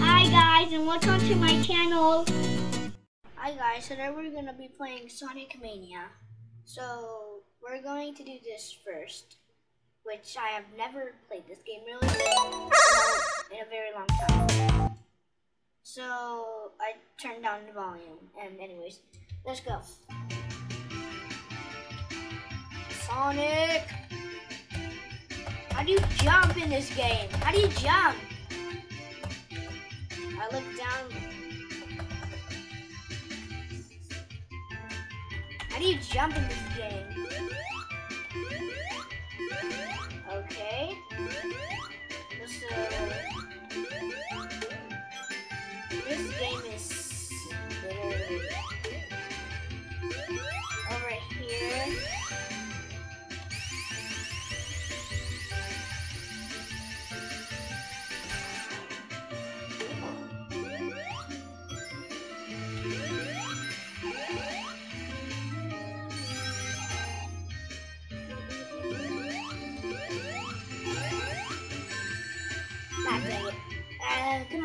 Hi guys and welcome to my channel. Hi guys, today we're gonna be playing Sonic Mania. So we're going to do this first, which I have never played this game really in a very long time. So I turned down the volume. And anyways, let's go. Sonic! How do you jump in this game? How do you jump? I look down. How do you jump in this game?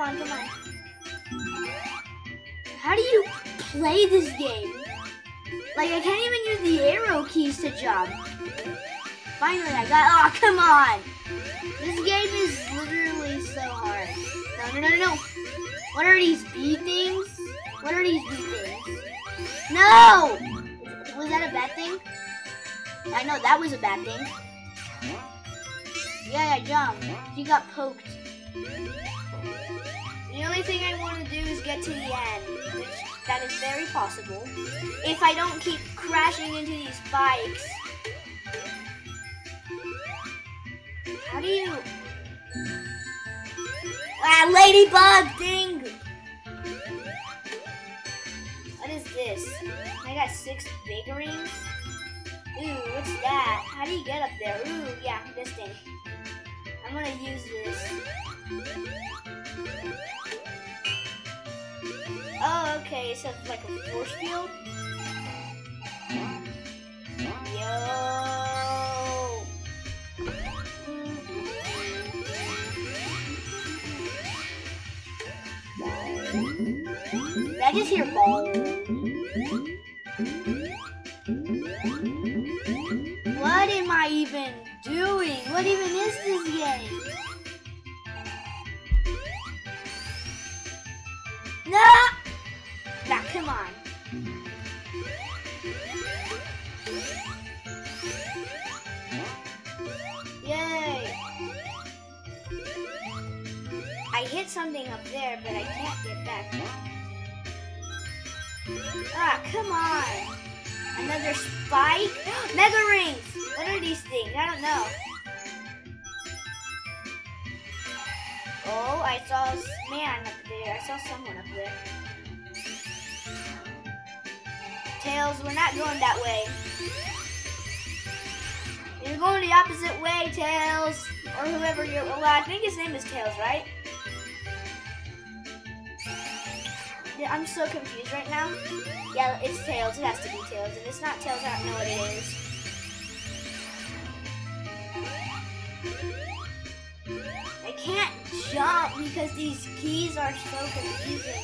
On, come on. How do you play this game? Like, I can't even use the arrow keys to jump. Finally, I got. Oh, come on! This game is literally so hard. No, no, no, no, no. What are these bee things? What are these bee things? No! Was that a bad thing? I know that was a bad thing. Yeah, I jumped. He got poked. Thing I want to do is get to the end, which that is very possible. If I don't keep crashing into these spikes. How do you... Ah, ladybug thing! What is this? I got six big rings? Ooh, what's that? How do you get up there? Ooh, yeah, this thing. I'm gonna use this. Oh, okay, so it's like a force field? Yo! Did I just hear ball? I hit something up there, but I can't get back. Ah, come on! Another spike? Mega rings! What are these things? I don't know. Oh, I saw a man up there. I saw someone up there. Tails, we're not going that way. You're going the opposite way, Tails. Or whoever you're. Well, I think his name is Tails, right? I'm so confused right now. Yeah, it's Tails. It has to be Tails. If it's not Tails, I don't know what it is. I can't jump because these keys are so confusing.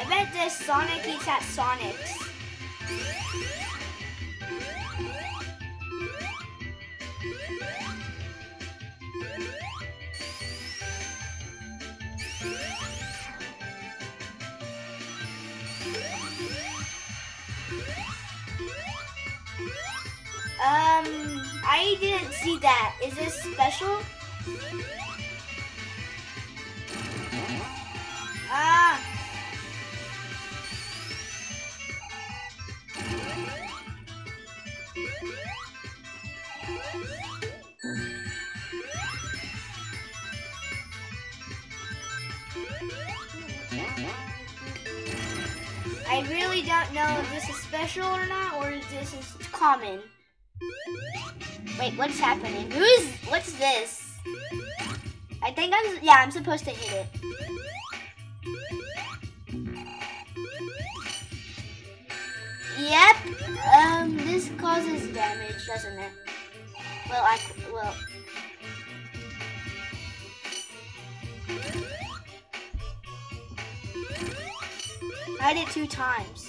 I bet this Sonic eats at Sonic's. Um, I didn't see that. Is this special? know if this is special or not, or if this is common. Wait, what's happening? Who's, what's this? I think I'm, yeah, I'm supposed to hit it. Yep, um, this causes damage, doesn't it? Well, I, well. I it two times.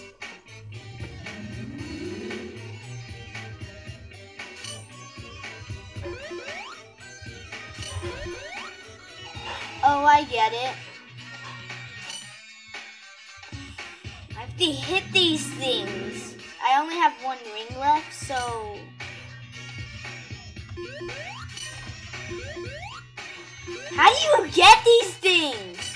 Oh, I get it. I have to hit these things. I only have one ring left, so... How do you get these things?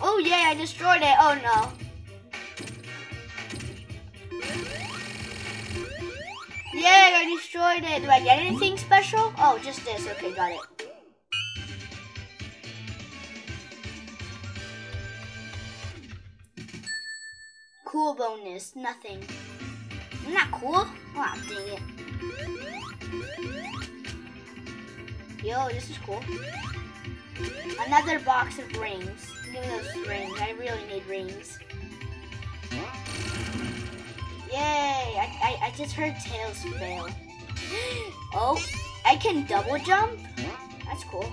Oh yeah, I destroyed it. Oh no. Destroyed it. Do I get anything special? Oh, just this. Okay, got it. Cool bonus. Nothing. Not that cool? Oh, dang it. Yo, this is cool. Another box of rings. Give me those rings. I really need rings. Yay! I, I, I just heard Tails fail. oh, I can double jump? That's cool.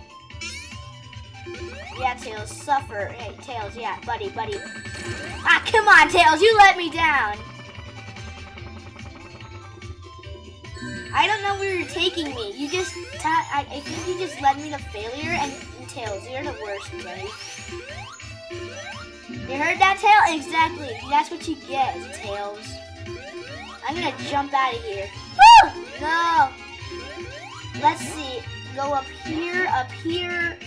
Yeah, Tails, suffer. Hey, Tails, yeah, buddy, buddy. Ah, come on, Tails, you let me down. I don't know where you're taking me. You just, I, I think you just led me to failure and, and Tails, you're the worst, buddy. You heard that, Tail? Exactly. That's what you get, Tails. I'm gonna jump out of here. No. Let's see. Go up here, up here.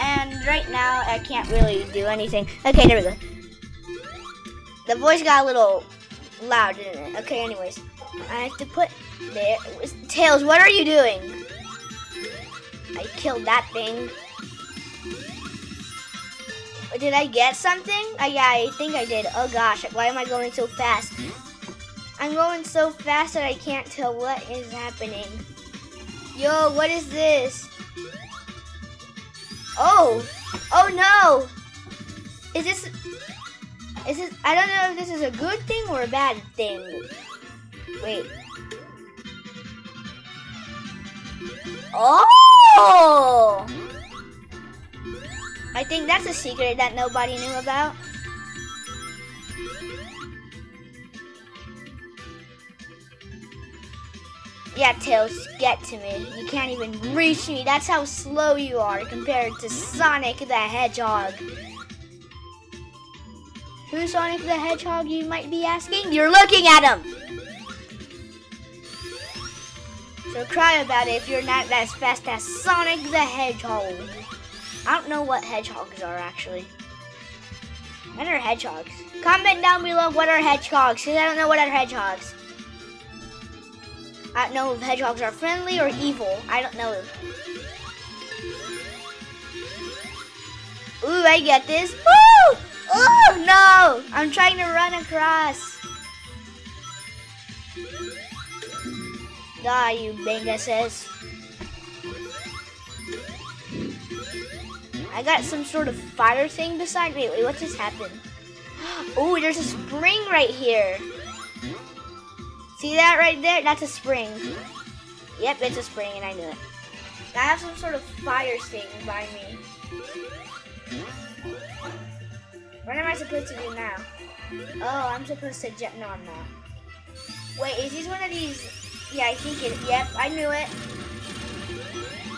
And right now, I can't really do anything. Okay, there we go. The voice got a little loud, didn't it? Okay, anyways. I have to put there. Tails, what are you doing? I killed that thing. Did I get something? Uh, yeah, I think I did. Oh gosh, why am I going so fast? I'm going so fast that I can't tell what is happening. Yo, what is this? Oh, oh no! Is this, is this, I don't know if this is a good thing or a bad thing. Wait. Oh! I think that's a secret that nobody knew about. Yeah, Tails, get to me. You can't even reach me. That's how slow you are compared to Sonic the Hedgehog. Who's Sonic the Hedgehog, you might be asking? You're looking at him! So cry about it if you're not as fast as Sonic the Hedgehog. I don't know what hedgehogs are, actually. What are hedgehogs? Comment down below what are hedgehogs, because I don't know what are hedgehogs. I don't know if hedgehogs are friendly or evil. I don't know. Ooh, I get this. Oh, no! I'm trying to run across. Die, you banguses. I got some sort of fire thing beside me. Wait, what just happened? Oh, there's a spring right here. See that right there? That's a spring. Yep, it's a spring, and I knew it. I have some sort of fire thing by me. What am I supposed to do now? Oh, I'm supposed to jump. No, I'm not. Wait, is this one of these? Yeah, I think it. Yep, I knew it.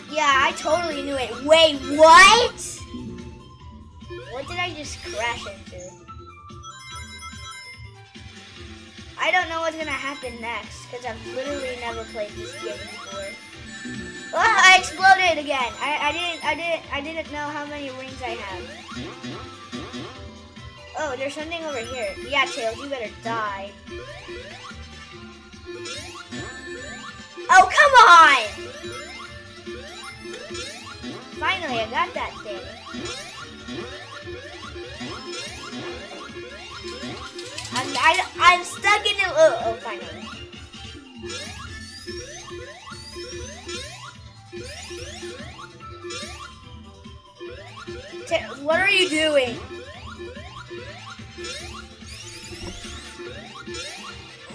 Yeah, I totally knew it. Wait, what? What did I just crash into? I don't know what's gonna happen next because I've literally never played this game before. Oh, I exploded again. I, I didn't I didn't I didn't know how many rings I have. Oh, there's something over here. Yeah, Tails, you better die. Oh, come on! Finally, I got that thing. I, I'm stuck in it. Oh, oh, finally. what are you doing?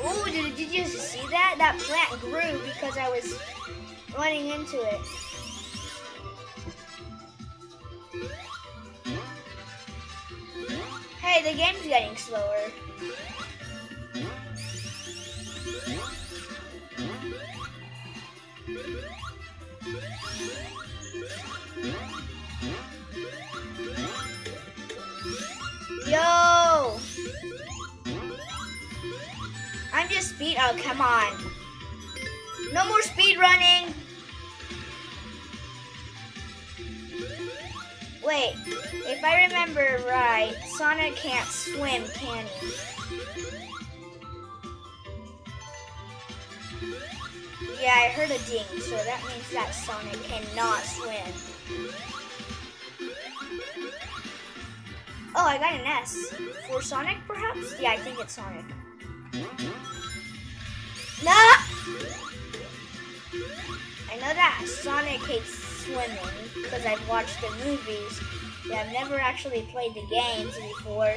Oh, did, did you see that? That plant grew because I was running into it. Hey, the game's getting slower. Speed. Oh, come on. No more speed running. Wait, if I remember right, Sonic can't swim, can he? Yeah, I heard a ding, so that means that Sonic cannot swim. Oh, I got an S. For Sonic, perhaps? Yeah, I think it's Sonic. No! I know that Sonic hates swimming because I've watched the movies, but I've never actually played the games before.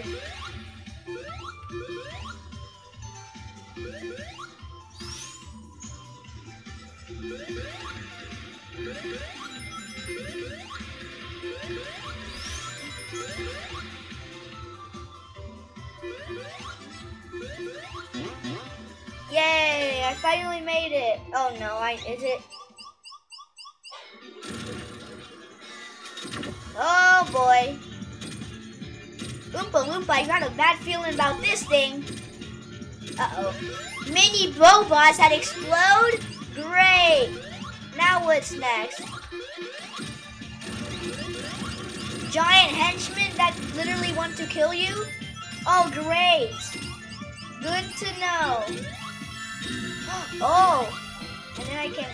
Yay! I finally made it. Oh no, I is it? Oh boy. Oompa Loompa, I got a bad feeling about this thing. Uh-oh. Mini robots that explode? Great. Now what's next? Giant henchmen that literally want to kill you? Oh, great. Good to know. Oh, and then I can...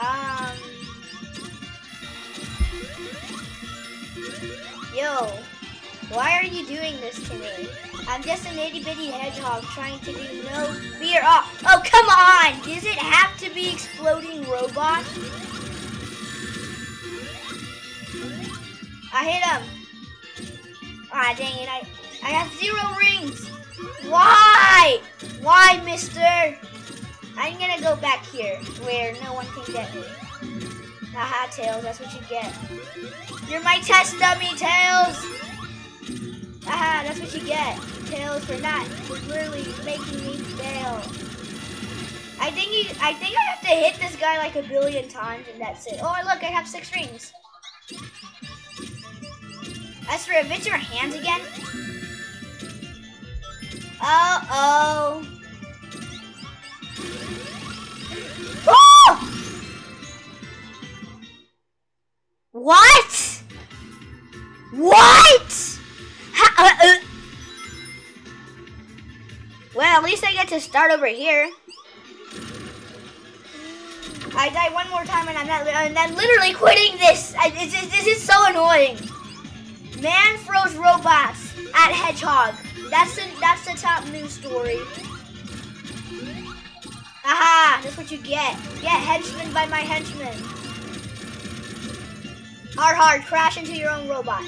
Um... Yo, why are you doing this to me? I'm just an itty bitty hedgehog trying to do no fear. Oh, oh, come on! Does it have to be exploding robot? I hit him. Ah, dang it! I I have zero rings. Why? Why, Mister? I'm gonna go back here where no one can get me. Haha, Tails, that's what you get. You're my test dummy, Tails! Haha, that's what you get. Tails for not really making me fail. I think he, I think I have to hit this guy like a billion times and that's it. Oh, look, I have six rings. As for your hands again. Uh-oh. Oh! What? What? How, uh, uh. Well, at least I get to start over here. I die one more time and I'm not, and I'm literally quitting this. I, this, this is so annoying. Man throws robots at hedgehog. That's the that's the top news story. Aha! That's what you get. Get henchmen by my henchmen. Hard, hard, crash into your own robot.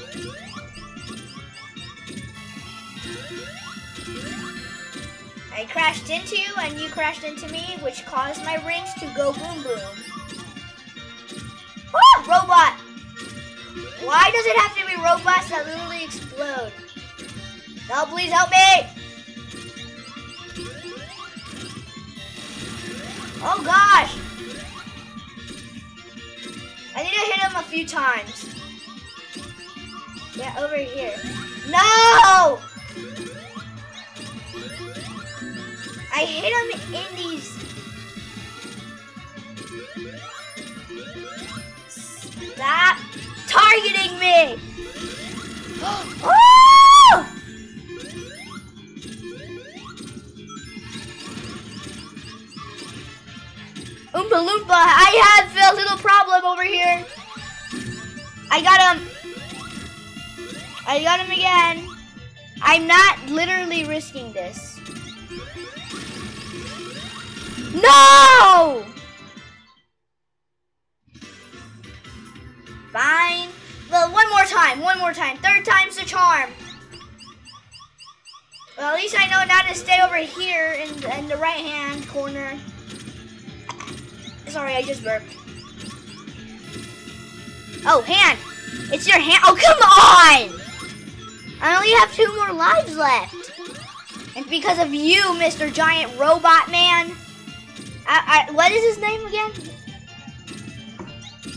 I crashed into you and you crashed into me, which caused my rings to go boom boom. Oh, robot! Why does it have to be robots that literally explode? No, please help me! Oh gosh! I need to hit him a few times. Yeah, over here. No! I hit him in these. Stop targeting me! Oh! Oompa Loompa. I have a little problem over here. I got him. I got him again. I'm not literally risking this. No! Fine. Well, one more time. One more time. Third time's the charm. Well, at least I know now to stay over here in in the right-hand corner. Sorry, I just burped. Oh, hand! It's your hand. Oh, come on! I only have two more lives left. And because of you, Mr. Giant Robot Man. I, I, what is his name again?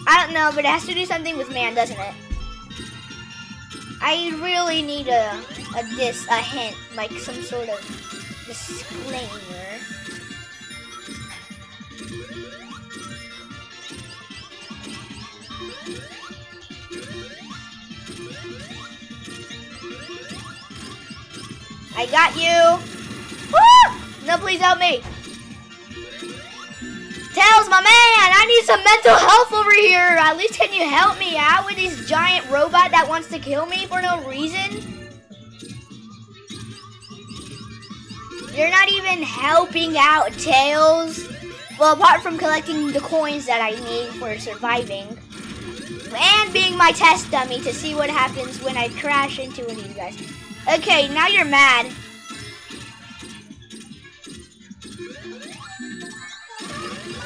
I don't know, but it has to do something with man, doesn't it? I really need a, a this a hint, like some sort of disclaimer. I got you. Woo! No, please help me. Tails, my man, I need some mental health over here. At least can you help me out with this giant robot that wants to kill me for no reason? You're not even helping out, Tails. Well, apart from collecting the coins that I need for surviving. And being my test dummy to see what happens when I crash into one of you guys. Okay, now you're mad.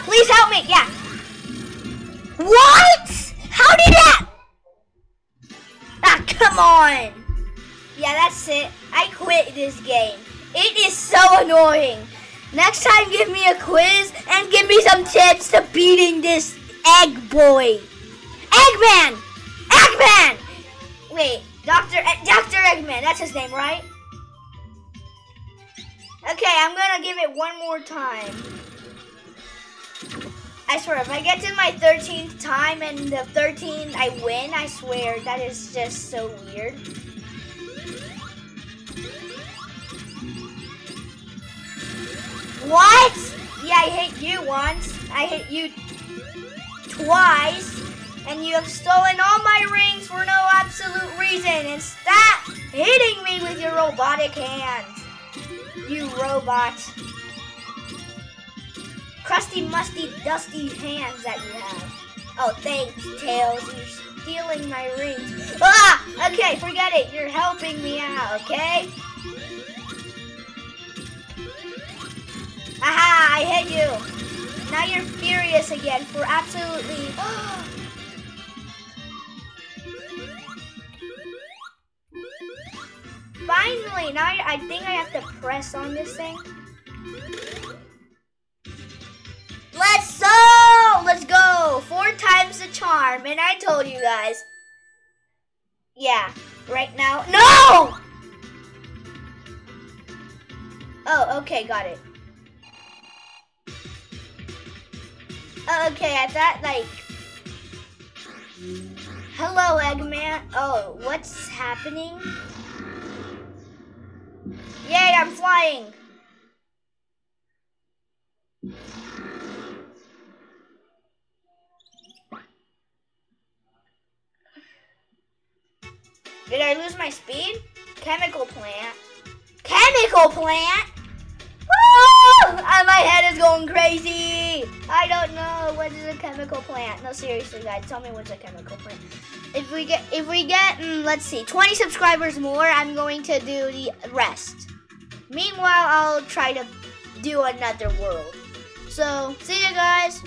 Please help me. Yeah. What? How did that? Ah, come on. Yeah, that's it. I quit this game. It is so annoying. Next time, give me a quiz and give me some tips to beating this egg boy. Eggman! Eggman! Wait, Dr. E Dr. Eggman, that's his name, right? Okay, I'm gonna give it one more time. I swear, if I get to my 13th time and the 13 I win, I swear, that is just so weird. What? Yeah, I hit you once. I hit you twice. And you have stolen all my rings for robotic hands. You robot crusty, musty, dusty hands that you have. Oh, thanks, Tails. You're stealing my rings. Ah! Okay, forget it. You're helping me out, okay? Aha! I hit you. Now you're furious again for absolutely... Finally! Now I think I have to press on this thing. Let's go! Let's go! Four times the charm, and I told you guys. Yeah, right now. No! Oh, okay, got it. Okay, I thought like. Hello, Eggman. Oh, what's happening? Yay, I'm flying! Did I lose my speed? Chemical plant. Chemical plant? Woo! Ah, my head is going crazy. I don't know what is a chemical plant. No, seriously, guys, tell me what's a chemical plant. If we get, if we get, mm, let's see, 20 subscribers more, I'm going to do the rest. Meanwhile, I'll try to do another world. So, see you guys.